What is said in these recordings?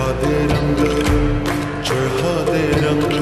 चढ़ा दे रंग चढ़ा दे रंग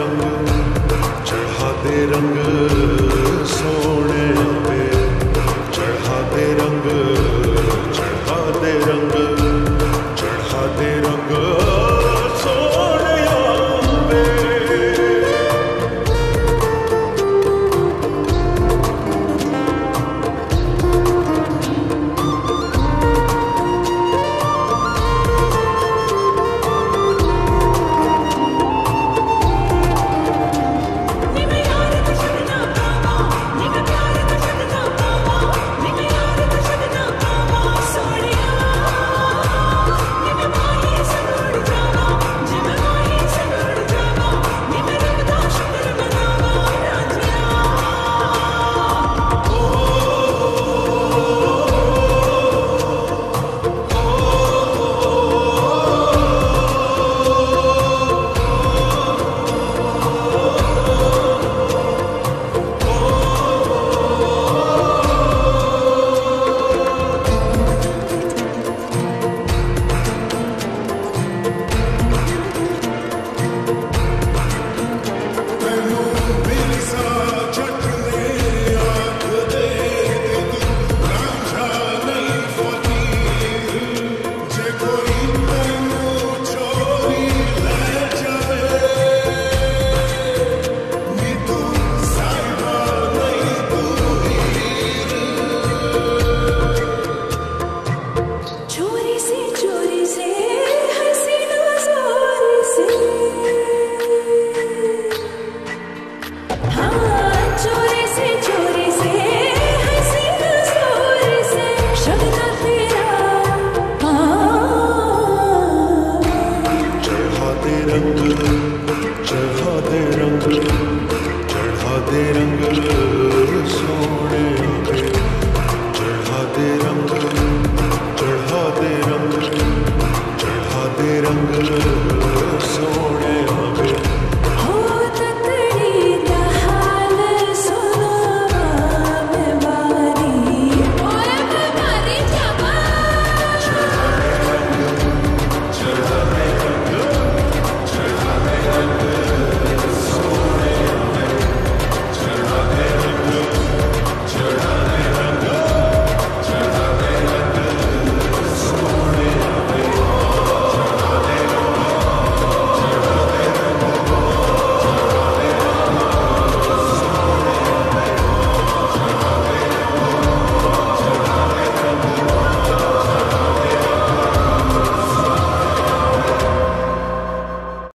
रंग चढ़ा दे रंग